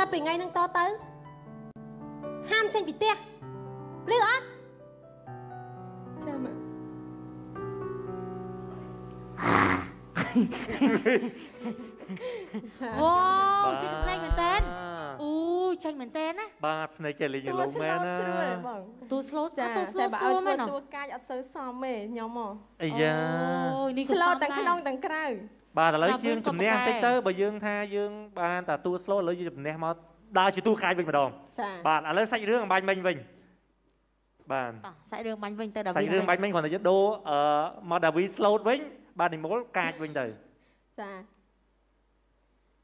ចាប់ពីថ្ងៃហ្នឹងតទៅហាមចេញពីផ្ទះឬអត់ចាំមើលចាវ៉ាវជិះភ្នែកមែនតើអូចាញ់មែនតើណាបាទភ្នែកគេលេងតួឡងស្លមែនូតណាស្រួលហ៎បងតួស្លូតចាតួស្លូតែតបើស្រួឲ្យលធ្វើមែនតួកាចអត់សូវសមទេខ្ញុំមកអាយ៉ាអូយនេះក៏ស្លូតសមទាំងក្នុងទាំងក្រៅ បាទឥឡូវដល់យើងពេលជំនះក៏បន្តិចប្រកែទៅបើយើងថាយើងបានតែតួ slow ឥឡូវយើងជំនះមកដើរជាតួកាយវិញម្ដងចាបាទឥឡូវសាច់រឿងអំបញ្ញមិញវិញបាទតោះសាច់រឿងបាញ់វិញទៅដល់សាច់រឿងបាញ់មិញគ្រាន់តែយើងដូរអឺមកដាវី slow វិញបាទនិមលកាចវិញទៅចា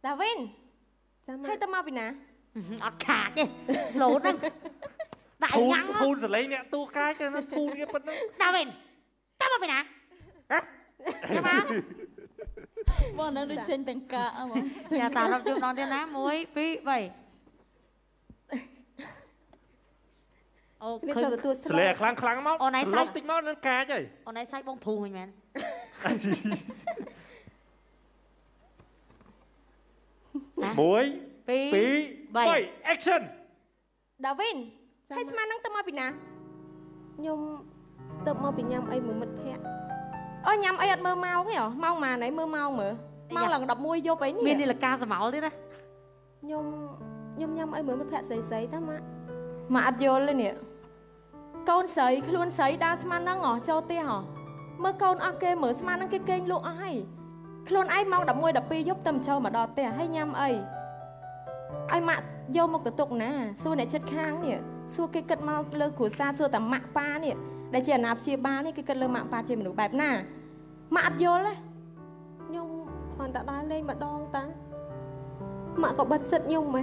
ដាវីនចាំហើយទៅមកពីណាអត់ខាតទេស្លូតហ្នឹងដាក់ឲ្យធូនញ៉ាំធូនសលេងអ្នកតួកាចទៅណាធូនវាប៉ុណ្ណឹងដល់វិញតើមកពីណាហ៎ចាំមក បងនៅដូចចេញទាំងកាហ្មងចាតារាប់ជុំដងទៀតណា1 2 3អូគ្នាឃើញចូលទទួលសស្លូលេងតឲ្យខ្លាំងខ្លាំងមកអូនឯងសាច់លប់តិចមកនឹងកាចហើយអូនឯងសាច់បងព្រូមិញមែនណា1ពីរ2 3 action ដាវីនហើយស្មានហ្នឹងទៅមកពីណាខ្ញុំទៅមកពីញ៉ាំអីមួយមិត្តភ័ក្តិ អូញ៉ាំអីអត់មើលម៉ោងទេហ៎ម៉ោងម៉ានហើយមើលម៉ោងមើលម៉ោងឡើង11យប់អីនេះមាននីលកាសមោលទៀតណាខ្ញុំខ្ញុំញ៉ាំអីមួយមិត្តភ័ក្តិស្រីស្រីតាម៉ាក់ម៉ាក់អត់យល់ទេនេះកូនស្រីខ្លួនស្រីដើរស្មានហ្នឹងហ៎ចូលផ្ទះហ៎មើលកូនអស់គេមើលស្មានហ្នឹងគេគេងលក់អស់ហើយខ្លួនឯងម៉ោង11 12យប់ទៅមិនចូលមកដល់ផ្ទះហើយញ៉ាំអីឲ្យម៉ាក់យកមកទៅទុកណាសួរអ្នកចិត្តខាងនេះសួរគេគិតមកលើគ្រួសារសួរតែម៉ាក់ប៉ានេះ ដែលជាអាណាព្យាបាលនេះគេគិតលើម៉ាក់ប៉ាជាមនុស្សបែបណាម៉ាក់អត់យល់ទេខ្ញុំគ្រាន់តែដើរលេងម្ដងតាម៉ាក់ក៏បិទសិទ្ធខ្ញុំហ៎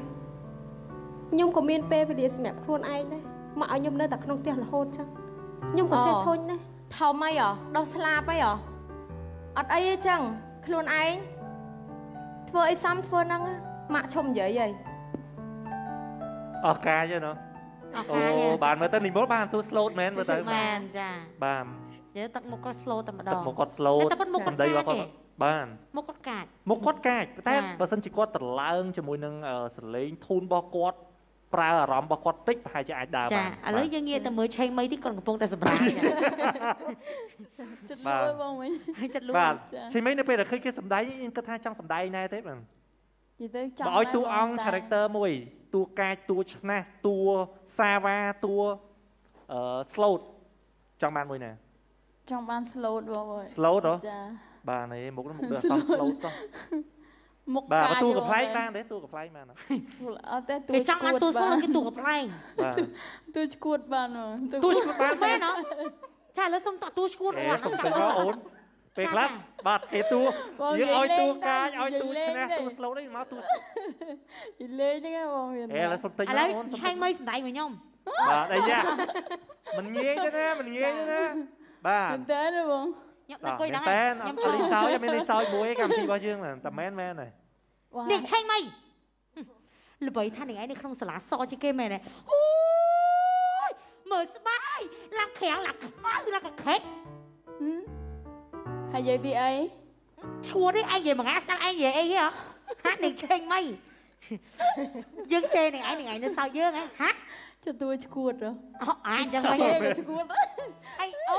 ខ្ញុំក៏មានពេលវេលាសម្រាប់ខ្លួនឯងដែរម៉ាក់ឲ្យខ្ញុំនៅតែក្នុងផ្ទះរហូតចឹងខ្ញុំក៏ចេះធុញដែរថោមអីហ៎ដោះស្លាប់អីហ៎អត់អីទេចឹងខ្លួនឯងធ្វើអីសំធ្វើហ្នឹងហ៎ម៉ាក់ឈុំនិយាយហីអស់កាចហើយណោះ អស់អូកាយបានមើលទៅនិមលបានតួ slow មែនមើលទៅមែនចាបាទយើទឹកមុខក៏ slow តែម្ដទឹកងមកគាត់ slow តែប៉ុន្តែមុខគាត់សម្ដីរបស់កាចគាត់ទេបានមុខគាត់កាចមុខគាត់កាចតែចាបើសិនជាគាត់ត្រឡើងជាមួយនឹងអឺសលេងធូនរបស់គាត់ប្រើអារម្មណ៍របស់គាត់តិចប្រហែលជាអាចដើរចាបានឥឡូវយើងងាកទៅមើលឆេងមីទីគាត់កំពុងតែសម្រាប់ចិត្តបាទលួយបងមិញហើយចិត្តលួចបាទចាឈីមីនៅពេលដែលឃើញគេសម្ដែងយើងគិតថាចង់សម្ដែងណែទេបាទនិយាយទៅចាំបើឲ្យតួអង្គតែ character មួយ តួកាចតួឆ្នាស់តួសាវ៉ាតួអឺ slow ចង់បានមួយណាចង់បាន slow បងអើយ slow ហ៎ចាបាទនេះមុខនេះមុខដូចអត់សម slow សោះមុខបាទកាបើចតួហ៎កំប្លែងបងបានទេតួកំប្លែងបានអត់អត់ទេតួគេចង់បានតួឈួតស្លគេតួកំប្លែងបាទតួឈួតបានហ៎តួឈ្មោះបានទេមែនអត់ចាឥឡូវសុំតតួឈួតអេគាត់សុំទៅមកអូន ពេលខ្លះបាទគេតួបងយើងនិយាឲ្យតួលេងកាចណាឲ្យតួនិយាយឆ្នាស់លេងតួទេ slow នេះមកតួនិយាយលេងហ្នឹងឯងបងមានអេឥឡូវសុំតិចឥមកឡូវអូនសុំឆេងមីសម្ដែងមួយខ្ញុំបាទអីយ៉ាមិនងាយទេណាមិនងាយទេណាបាទមែនតើទេបងខ្ញុំដឹកអង្គុយហ្នឹងតែឯងអខ្ញុំត់ឆ្លលេងងសើចមានលេងសើចមួយឯងកម្មវិធីរបស់យើងហ្នឹងតែមែនមែនហើយវ៉ានេះឆេងមីល្បីថានឹងឯងនៅក្នុងសាលាសជាងគេមែនទេអូយមើលស្បាយឡើងក្រាំងឡើងខ្មៅឡើងកខេកហឹម ហើយនិយាយពីអីឈួតទេឯងនិយាយមួយថ្ងៃស្ដាប់ឯងនិយាយអីហ៎ហាក់នឹងឆេងមីយើងជេរនឹងឯងនឹងឯងនៅសើចយើងហ៎ហាចតួឈួតហ៎អូអាអញ្ចឹងមិនជេរក៏ឈួតអីអូ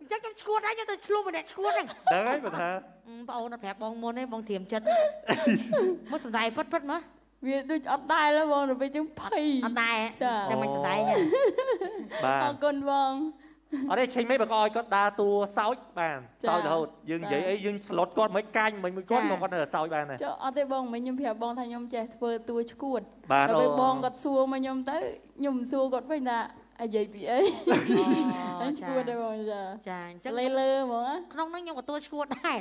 អញ្ចឹងខ្ញុំឈួតដែរខ្ញុំទៅឆ្លុះម្នាក់ឈួតហ្នឹងដឹងហើយបើថាអឺបងអូនអត់ប្រាប់បងមុនទេបងធៀមចិត្តមកសំដាយពិតពិតមើលវាដូចអត់ដែរឡើយបងទៅពេលចឹងភ័យអត់ដែរចាចាំមិនសំដាយហ្នឹងបាអទរគុណបង អត់ទេឆេញមិនបើក៏ឲ្យគាត់ដើរតួសោចបានចាសោចរហូតយើងនិយាយអីយើងស្លុតគាត់មិនកាញ់មិនមួយគាត់ចាក៏គាត់នៅតែសោចបានដែរចុះអត់ទេបងមិញខ្ញុំប្រាប់បងថាខ្ញុំចេះធ្វើតួឈួតបាទដល់ពេលអូបងគាត់សួរមកខ្ញុំទៅខ្ញុំសួរគាត់វិញថាអានិយាយពីអីអញឈួតទេបងចាចាអញ្ចឹងលេលើហ្មងណាក្នុងហ្នឹងខ្ញុំក៏ទួលឈួតដែរ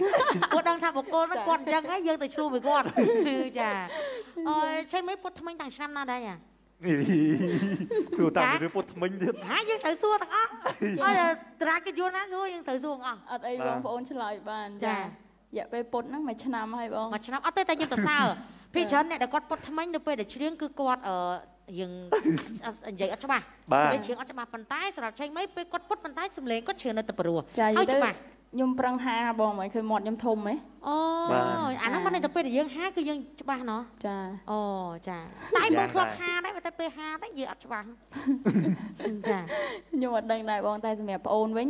គាត់ដឹងថាបកគលហ្នឹងគាត់អញ្ចឹងហើយយើងទៅឆ្លុះមួយគាត់ចាអើយឆេងមិនពុតថ្មិញតាំងឆ្នាំណាដែរហ៎ សួរតាំងពីរឿងពុតថ្មិញទៀតហាយើងត្រូវសួរទាំងអស់អត់ត្រាកិច្ចយល់ណាសួរយើងត្រូវសួរទាំងអស់អត់អីបាទបងប្អូនឆ្លើយបានចាចារយៈពេលពុតហ្នឹងមួយឆ្នាំហើយបងមួយឆ្នាំអត់ទេតែខ្ញុំទៅសើភាគច្រើនអ្នកដែលគាត់ពុតថ្មិញនៅពេលដែលច្រៀងគឺគាត់អឺយើងនិយាយអត់ច្បាស់បាទនិយាយច្រៀងអត់ច្បាស់ប៉ុន្តែសម្រាប់ឆេងមិនពេលគាត់ពុតប៉ុន្តែសំឡេងគាត់ច្រៀងនៅតែព្រោះចានិហើយាយយទៅច្បាស់ញ ខ្ញុំប្រឹងហាបងមិនឃើញមាត់ខ្ញុំធំហ៎អូបាទអាហ្នឹងមិនតែពេលដែលយើងហាគឺយើងច្បាស់ណោះចាអូចាតែមើលយ៉ាងធ្លាប់ដែរហាដែរតែពេលហាតែយើងអត់ច្បាស់ចាខ្ញុំអត់ដឹងដែរបងតែសម្រាប់ប្អូនវិញ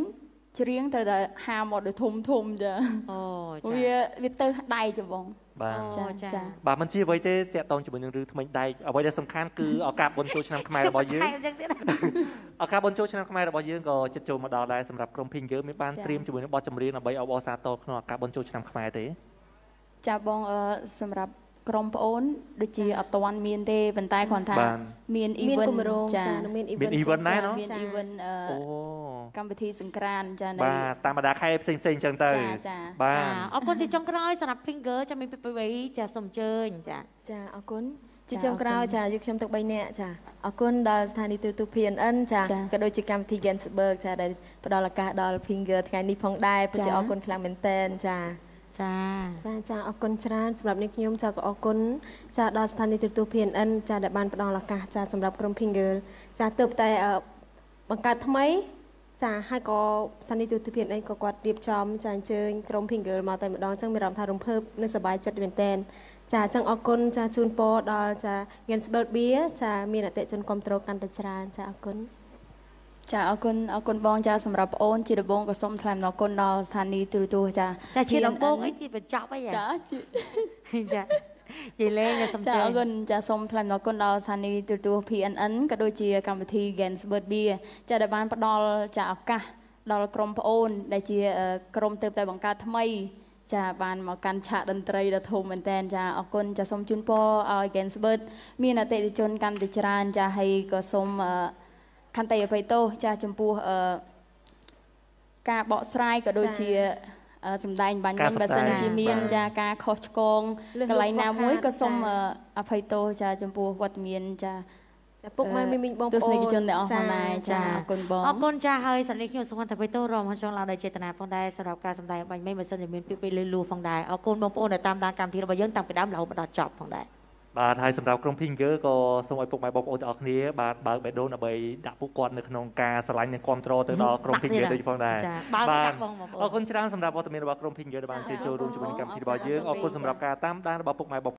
ច្រៀងត្រូវតែហាមាត់ដូចធំធំចាអូចាវាវាទៅដៃចាបងបាទអូចាចាចាបាទមិនជាអ្វីទេតាក់ទងជាមួយនឹងរឿងថ្មីដែកអ្វីដែលសំខាន់គឺឱកាសបុណ្យចូលឆ្នាំខ្មែររបស់យើងថែមចឹងទៀតឱកាសបុណ្យចូលឆ្នាំខ្មែររបស់យើងក៏ជិតចូលមកដល់ដែរសម្រាប់ក្រុម Finger មានបានត្រៀមជាមួយនឹងបទចម្រៀងដើម្បីអបអរសាទរក្នុងឱកាសបុណ្យចូលឆ្នាំខ្មែរទេចាបងអឺសម្រាប់ក្រុមប្អូនដូចជាអត់ទាន់មានទេប៉ុន្តែគ្រាន់ថាបាទមានមាន event គម្រោងចាចានិងមានមាន event event ដែរផ្សេងៗណ៎មានចា event អឺអូ កម្មវិធីសង្ក្រានចានៅបាទតាមបណ្ដាខែផ្សេងផ្សេងៗចឹងទៅចាចាបាចាទអរគុណជាចុងក្រោយសម្រាប់ Finger ចាំមានពេលពេលចាសូមអញ្ជើញចាចាអរគុណជាចាចុងក្រោយអរគុណចាយកខ្ញុំទឹក3នាក់ចាអរគុណដល់ស្ថានីយ៍ទូរទស្សន៍ PNN ចាចាក៏ដូចជាកម្មវិធី Gensberg ចាដែលផ្ដល់ឱកាសដល់ Finger ថ្ងៃនេះផងដែរពិតជាចាអរគុណខ្លាំងមែនទែនចាចាចាចាអរគុណច្រើនសម្រាប់នេះខ្ញុំចាក៏អរគុណចាដល់ស្ថានីយ៍ទូរទស្សន៍ PNN ចាដែលបានផ្ដល់ឱកាសចាសម្រាប់ក្រុម Finger ចាទើបតែអឺបង្កើតថ្មី ចាហើយក៏ស្ថានីយ៍ទូរទស្សន៍ PNN ក៏គាត់រៀបចំចាអញ្ជើញក្រុម Finger មកតែម្ដងអញ្ចឹងមានអារម្មណ៍ថារំភើបនិងសប្បាយចិត្តមែនទែនចាអញ្ចឹងអរគុណចាជូនពរដល់ចា Gensberg Beer ចាមានអតិថិជនគ្រប់គ្រងកាន់តែច្រើនចាអរគុណចាអរគុណអរគុណបងចាសម្រាប់ប្អូនជាដំបូងក៏សូមថ្លែងអំណរគុណដល់ស្ថានីយ៍ទូរទស្សន៍ចាចាជាដំបូង PNN អីទីបញ្ចប់អីចាជាចា និយាយលេងសូមអញ្ចាជើអញរគុណចាសូមថ្លែងអំណរគុណដល់ស្ថានីយ៍ទូរទស្សន៍ PNN ក៏ដូចជាកម្មវិធី Gensberg Beer ចាដែលបានផ្ដល់ចាឱកាសដល់ក្រុមប្អូន ដែលជាអឺក្រុមទៅតែបង្កើតថ្មីចាបានមកកាន់ឆាកតន្ត្រីដ៏ធំមែនតើចាអរគុណចាសូមជូនពរឲ្យ Gensberg មានអតិថិជនកាន់តែច្រើនចាហើយក៏សូមអឺខន្តីអភ័យទោសចាចំពោះអឺការបកស្រាយក៏ដូចជាអឺ សម្ដែងបាញ់ការមិញសម្ដែងបើសិនជាមានបាទចាការខុសឆ្គងលើសកន្លែងណាមួយក៏សូមចាអឺអភ័យទោសចាចំពោះវត្តមានចាចាពុកម៉ែមីមីងបងប្អូនទស្សនិកជនទាំងអស់ផងដែរចាអរគុណបងអរគុណចាហើយសន្និខ្ញុំសូមតែបេតោរំចង់ឡើងដោយចេតនាផងដែរសម្រាប់ការសម្ដែងបាញ់មិញបើសិនជាមានពាក្យពេចន៍លឺលួផងដែរអរគុណបងប្អូនដែលតាមដានកម្មវិធីរបស់យើងតាំងពីដើមរហូតមកដល់ចប់ផងដែរ បាទហើយសម្រាប់ក្រុម Finger ក៏សូមឲ្យពុកម៉ែបងប្អូនទាំងអស់គ្នាបាទបើកបេះដូងដើម្បីដាក់ពួកគាត់នៅក្នុងការឆ្លាញ់និងគ្រប់គ្រងទៅដល់ក្រុមដាក់ទៀត Finger ហ៎ដូចផងដែរចាបើកបាទដាក់បងបងប្អូអនរគុណច្រើនសម្រាប់វត្តមានរបស់ក្រុម Finger ដែលបានចាជួយចូលរួមជាមួយនឹងកម្មវិធីរបស់យើងអអររគុគុណណសម្រាប់ការតាមដានរបស់ពុកម៉ែបង